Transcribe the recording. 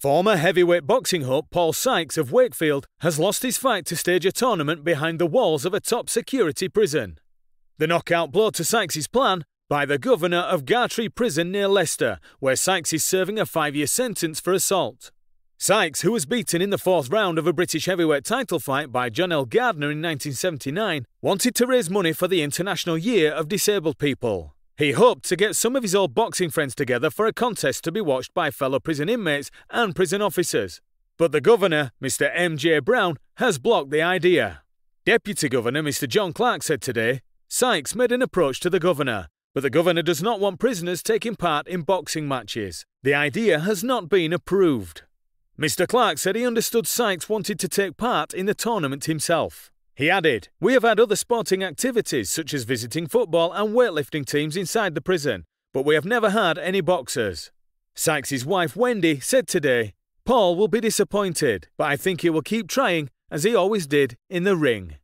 Former heavyweight boxing hope Paul Sykes of Wakefield has lost his fight to stage a tournament behind the walls of a top security prison. The knockout blow to Sykes' plan by the governor of Gartree Prison near Leicester, where Sykes is serving a five year sentence for assault. Sykes, who was beaten in the fourth round of a British heavyweight title fight by John L. Gardner in 1979, wanted to raise money for the International Year of Disabled People. He hoped to get some of his old boxing friends together for a contest to be watched by fellow prison inmates and prison officers. But the governor, Mr. M.J. Brown, has blocked the idea. Deputy Governor Mr. John Clark said today Sykes made an approach to the governor, but the governor does not want prisoners taking part in boxing matches. The idea has not been approved. Mr. Clark said he understood Sykes wanted to take part in the tournament himself. He added, We have had other sporting activities such as visiting football and weightlifting teams inside the prison, but we have never had any boxers. Sykes' wife Wendy said today, Paul will be disappointed, but I think he will keep trying as he always did in the ring.